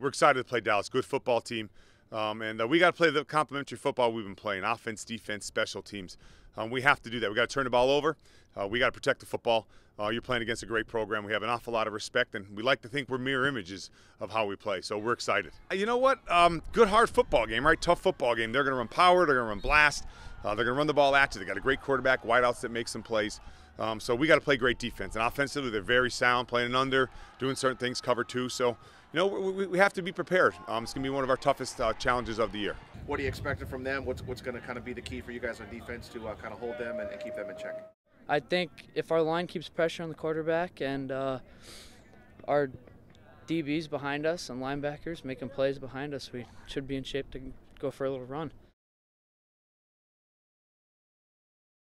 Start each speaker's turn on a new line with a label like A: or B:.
A: We're excited to play Dallas. Good football team. Um, and uh, we got to play the complementary football we've been playing offense, defense, special teams. Um, we have to do that. We got to turn the ball over. Uh, we got to protect the football. Uh, you're playing against a great program. We have an awful lot of respect, and we like to think we're mirror images of how we play. So we're excited. You know what? Um, good, hard football game, right? Tough football game. They're going to run power. They're going to run blast. Uh, they're going to run the ball at you. They got a great quarterback, wideouts that make some plays. Um, so we got to play great defense. And offensively, they're very sound, playing under, doing certain things, cover two. So, you know, we, we have to be prepared. Um, it's going to be one of our toughest uh, challenges of the year.
B: What are you expecting from them? What's, what's going to kind of be the key for you guys on defense to uh, kind of hold them and, and, keep them in check?
C: I think if our line keeps pressure on the quarterback and uh, our DBs behind us and linebackers making plays behind us, we should be in shape to go for a little run.